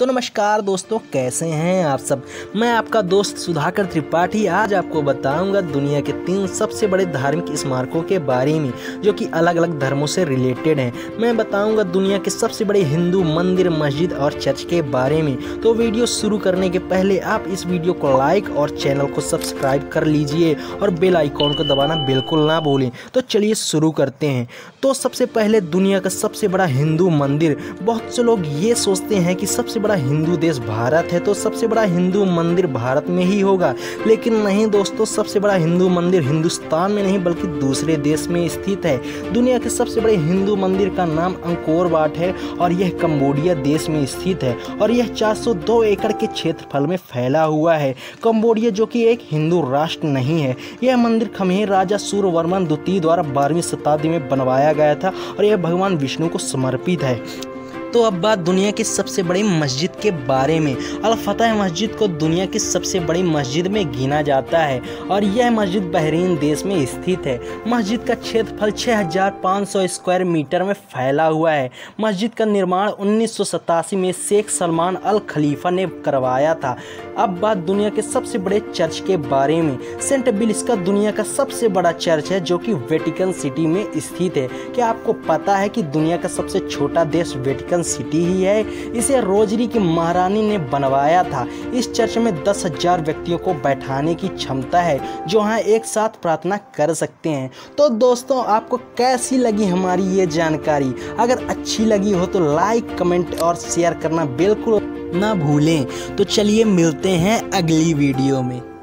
तो नमस्कार दोस्तों, कैसे हैं आप सब? मैं आपका दोस्त सुधाकर त्रिपाठी आज आपको बताऊँगा दुनिया के तीन सबसे बड़े धार्मिक स्मारकों के बारे में, जो कि अलग अलग धर्मों से रिलेटेड हैं। मैं बताऊँगा दुनिया के सबसे बड़े हिंदू मंदिर, मस्जिद और चर्च के बारे में। तो वीडियो शुरू करने के पहले आप इस वीडियो को लाइक और चैनल को सब्सक्राइब कर लीजिए और बेल आइकॉन को दबाना बिल्कुल ना भूलें। तो चलिए शुरू करते हैं। तो सबसे पहले दुनिया का सबसे बड़ा हिंदू मंदिर, बहुत से लोग ये सोचते हैं कि सबसे बड़ा हिंदू देश भारत है तो सबसे बड़ा हिंदू मंदिर भारत में ही होगा। लेकिन नहीं दोस्तों, सबसे बड़ा हिंदू मंदिर हिंदुस्तान में नहीं, बल्कि दूसरे देश में स्थित है। दुनिया के सबसे बड़े हिंदू मंदिर का नाम अंकोर वाट है, और यह कम्बोडिया देश में स्थित है, और यह 402 एकड़ के क्षेत्रफल में फैला हुआ है। कम्बोडिया जो कि एक हिंदू राष्ट्र नहीं है, यह मंदिर खमेर राजा सूर्यवर्मन द्वितीय द्वारा बारहवीं शताब्दी में बनवाया गया था, और यह भगवान विष्णु को समर्पित है। तो अब बात दुनिया की सबसे बड़ी मस्जिद के बारे में। अल फतह मस्जिद को दुनिया की सबसे बड़ी मस्जिद में गिना जाता है और यह मस्जिद बहरीन देश में स्थित है। मस्जिद का क्षेत्रफल 6,500 स्क्वायर मीटर में फैला हुआ है। मस्जिद का निर्माण उन्नीस सौ सतासी में शेख सलमान अल खलीफा ने करवाया था। अब बात दुनिया के सबसे बड़े चर्च के बारे में। सेंट बिल्स का दुनिया का सबसे बड़ा चर्च है, जो कि वेटिकन सिटी में स्थित है। क्या आपको पता है कि दुनिया का सबसे छोटा देश वेटिकन सिटी ही है? इसे रोजरी की महारानी ने बनवाया था। इस चर्च में दस हज़ार व्यक्तियों को बैठाने की क्षमता है, जो यहाँ एक साथ प्रार्थना कर सकते हैं। तो दोस्तों, आपको कैसी लगी हमारी ये जानकारी? अगर अच्छी लगी हो तो लाइक, कमेंट और शेयर करना बिल्कुल ना भूलें तो चलिए मिलते हैं अगली वीडियो में।